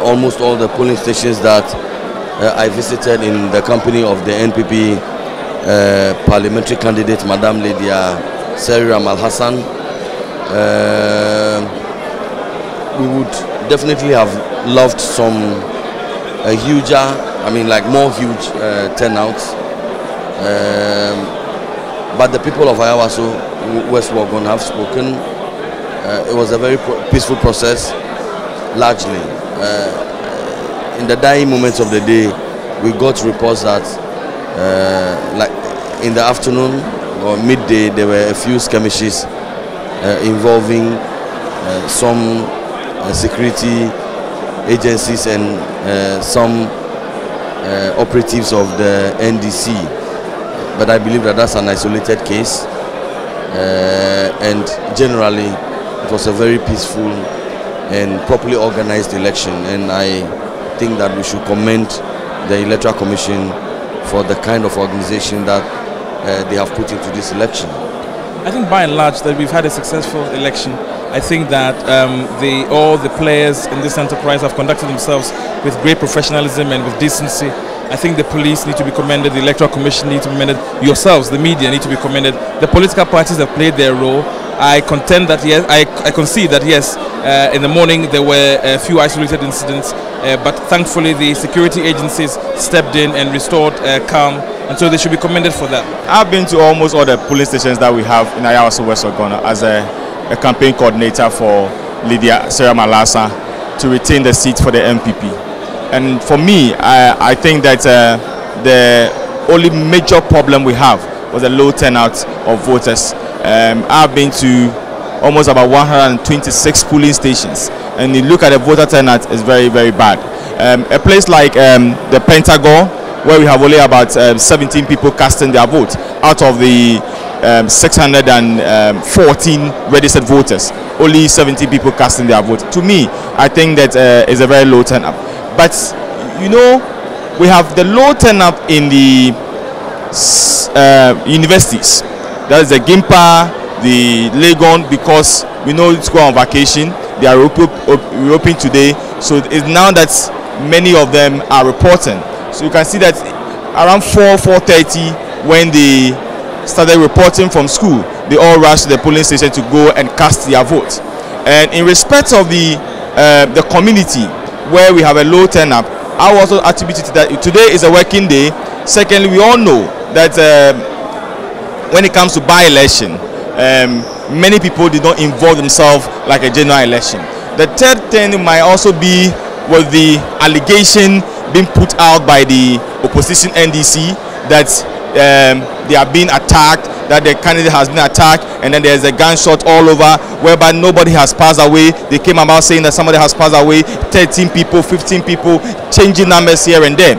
almost all the polling stations that uh, I visited in the company of the NPP uh, parliamentary candidate, Madam Lydia Seyram Alhassan. Uh, we would definitely have loved some a huger, I mean, like more huge uh, turnouts. Um, but the people of Ayawaso, West Wuogon, have spoken. Uh, it was a very peaceful process, largely. Uh, in the dying moments of the day, we got reports that, uh, like in the afternoon or midday, there were a few skirmishes uh, involving uh, some uh, security agencies and some operatives of the NDC but I believe that that's an isolated case. Uh, and generally, it was a very peaceful and properly organized election. And I think that we should commend the Electoral Commission for the kind of organization that uh, they have put into this election. I think by and large that we've had a successful election. I think that um, the, all the players in this enterprise have conducted themselves with great professionalism and with decency. I think the police need to be commended, the electoral commission need to be commended, yourselves, the media need to be commended. The political parties have played their role. I contend that yes, I, I concede that yes, uh, in the morning there were a few isolated incidents, uh, but thankfully the security agencies stepped in and restored uh, calm, and so they should be commended for that. I've been to almost all the polling stations that we have in Ayawaso West Wuogon as a, a, campaign coordinator for Lydia Seyram Alhassan to retain the seat for the NPP. And for me, I, I think that uh, the only major problem we have was the low turnout of voters. Um, I've been to almost about 126 polling stations, and you look at the voter turnout, it's very, very bad. Um, a place like um, the Pentagon, where we have only about um, 17 people casting their vote out of the um, 614 registered voters, only 17 people casting their vote. To me, I think that uh, is a very low turnout. But you know, we have the low turnout in the uh, universities. That is the GIMPA, the Legon, because we know it's going on vacation. They are reopening today, so it's now that many of them are reporting. So you can see that around 4 4:30 when they started reporting from school, they all rushed to the polling station to go and cast their vote. And in respect of the uh, the community, where we have a low turnout, I also attribute it to that today is a working day. Secondly, we all know that um, when it comes to by-election, um, many people did not involve themselves like a general election. The third thing might also be with the allegation being put out by the opposition NDC that um, they are being attacked that the candidate has been attacked and then there's a gunshot all over whereby nobody has passed away. They came about saying that somebody has passed away, 13 people, 15 people, changing numbers here and there.